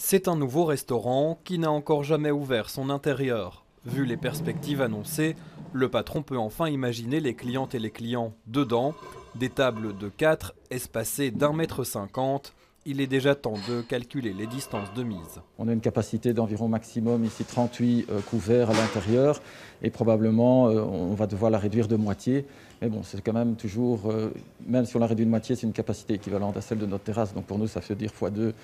C'est un nouveau restaurant qui n'a encore jamais ouvert son intérieur. Vu les perspectives annoncées, le patron peut enfin imaginer les clientes et les clients dedans, des tables de 4 espacées d'un mètre cinquante. Il est déjà temps de calculer les distances de mise. On a une capacité d'environ maximum ici 38 euh, couverts à l'intérieur et probablement euh, on va devoir la réduire de moitié. Mais bon, c'est quand même toujours, euh, même si on la réduit de moitié, c'est une capacité équivalente à celle de notre terrasse. Donc pour nous, ça fait dire x2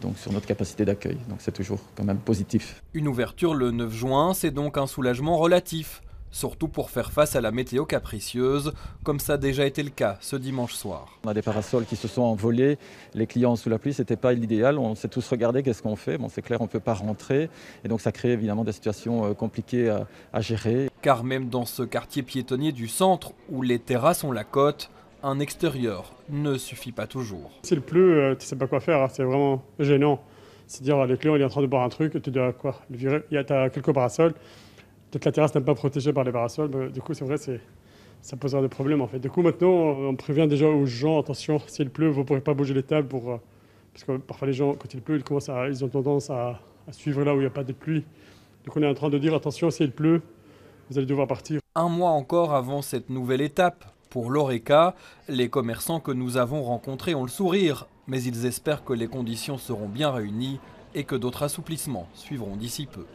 donc sur notre capacité d'accueil. Donc c'est toujours quand même positif. Une ouverture le 9 juin, c'est donc un soulagement relatif surtout pour faire face à la météo capricieuse, comme ça a déjà été le cas ce dimanche soir. On a des parasols qui se sont envolés, les clients sous la pluie, ce n'était pas l'idéal, on s'est tous regardé qu'est-ce qu'on fait, bon c'est clair on ne peut pas rentrer, et donc ça crée évidemment des situations euh, compliquées à, à gérer. Car même dans ce quartier piétonnier du centre, où les terrasses ont la côte, un extérieur ne suffit pas toujours. S'il pleut, euh, tu sais pas quoi faire, hein, c'est vraiment gênant. C'est dire les clients il est en train de boire un truc, tu dois quoi? Il y a quelques parasols, Peut-être la terrasse n'est pas protégée par les parasols. du coup, c'est vrai, ça posera des problèmes en fait. Du coup, maintenant, on prévient déjà aux gens attention, s'il pleut, vous ne pourrez pas bouger les tables euh, parce que parfois les gens, quand il pleut, ils, commencent à, ils ont tendance à, à suivre là où il n'y a pas de pluie. Donc on est en train de dire attention, s'il pleut, vous allez devoir partir. Un mois encore avant cette nouvelle étape. Pour l'ORECA, les commerçants que nous avons rencontrés ont le sourire, mais ils espèrent que les conditions seront bien réunies et que d'autres assouplissements suivront d'ici peu.